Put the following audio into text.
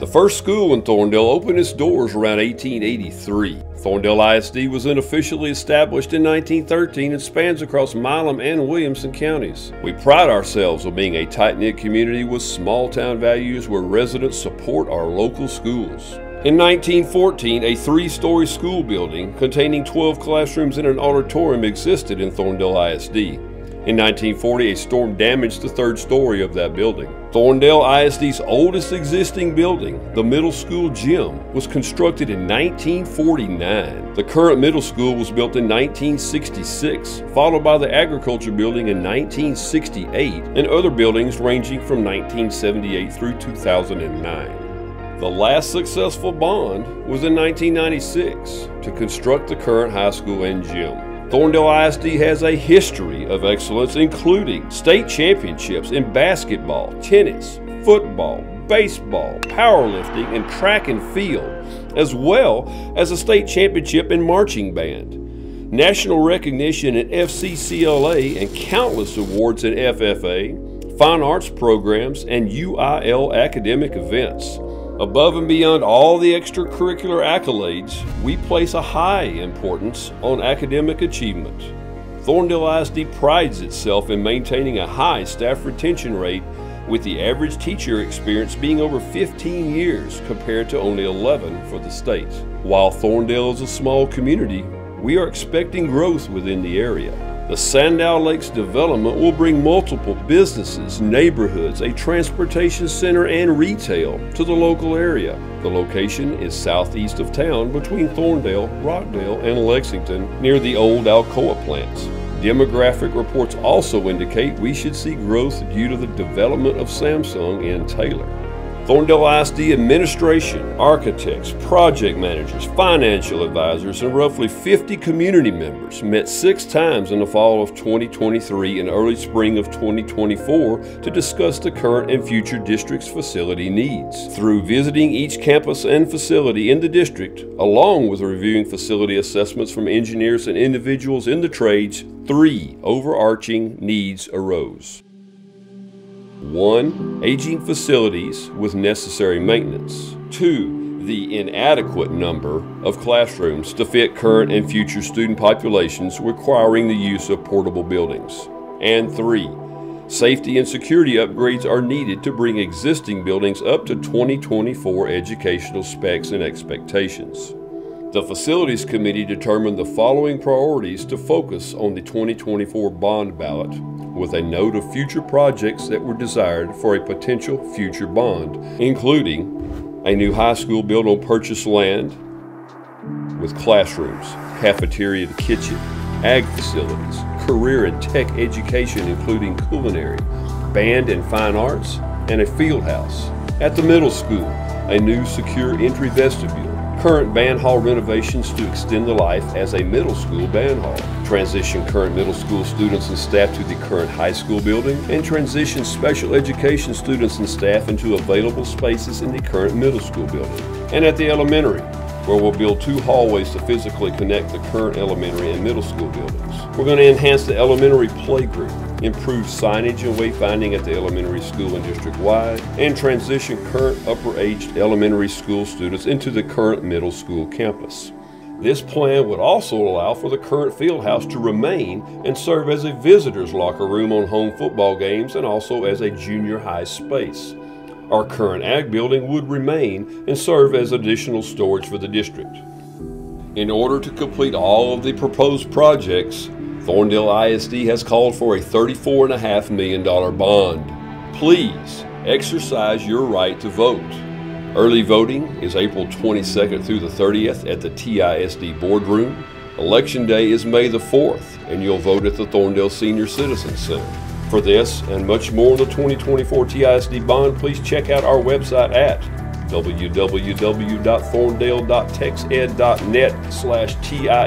The first school in Thorndale opened its doors around 1883. Thorndale ISD was then officially established in 1913 and spans across Milam and Williamson counties. We pride ourselves on being a tight knit community with small town values where residents support our local schools. In 1914, a three story school building containing 12 classrooms and an auditorium existed in Thorndale ISD. In 1940, a storm damaged the third story of that building. Thorndale ISD's oldest existing building, the middle school gym, was constructed in 1949. The current middle school was built in 1966, followed by the agriculture building in 1968 and other buildings ranging from 1978 through 2009. The last successful bond was in 1996 to construct the current high school and gym. Thorndale ISD has a history of excellence, including state championships in basketball, tennis, football, baseball, powerlifting, and track and field, as well as a state championship in marching band. National recognition in FCCLA and countless awards in FFA, fine arts programs, and UIL academic events. Above and beyond all the extracurricular accolades, we place a high importance on academic achievement. Thorndale ISD prides itself in maintaining a high staff retention rate with the average teacher experience being over 15 years compared to only 11 for the state. While Thorndale is a small community, we are expecting growth within the area. The Sandow Lakes development will bring multiple businesses, neighborhoods, a transportation center, and retail to the local area. The location is southeast of town between Thorndale, Rockdale, and Lexington near the old Alcoa plants. Demographic reports also indicate we should see growth due to the development of Samsung in Taylor. Thorndale ISD administration, architects, project managers, financial advisors, and roughly 50 community members met six times in the fall of 2023 and early spring of 2024 to discuss the current and future district's facility needs. Through visiting each campus and facility in the district, along with reviewing facility assessments from engineers and individuals in the trades, three overarching needs arose. One, aging facilities with necessary maintenance. Two, the inadequate number of classrooms to fit current and future student populations requiring the use of portable buildings. And three, safety and security upgrades are needed to bring existing buildings up to 2024 educational specs and expectations. The Facilities Committee determined the following priorities to focus on the 2024 bond ballot, with a note of future projects that were desired for a potential future bond, including a new high school built on purchased land with classrooms, cafeteria to kitchen, ag facilities, career and tech education including culinary, band and fine arts, and a field house. At the middle school, a new secure entry vestibule, current band hall renovations to extend the life as a middle school band hall, transition current middle school students and staff to the current high school building, and transition special education students and staff into available spaces in the current middle school building. And at the elementary, where we'll build two hallways to physically connect the current elementary and middle school buildings. We're going to enhance the elementary playgroup, improve signage and wayfinding at the elementary school and district-wide, and transition current upper-aged elementary school students into the current middle school campus. This plan would also allow for the current field house to remain and serve as a visitor's locker room on home football games and also as a junior high space. Our current ag building would remain and serve as additional storage for the district. In order to complete all of the proposed projects, Thorndale ISD has called for a $34.5 million bond. Please exercise your right to vote. Early voting is April 22nd through the 30th at the TISD boardroom. Election day is May the 4th, and you'll vote at the Thorndale Senior Citizens Center. For this and much more on the 2024 TISD bond, please check out our website at www.thorndale.texed.net slash TISDBOND.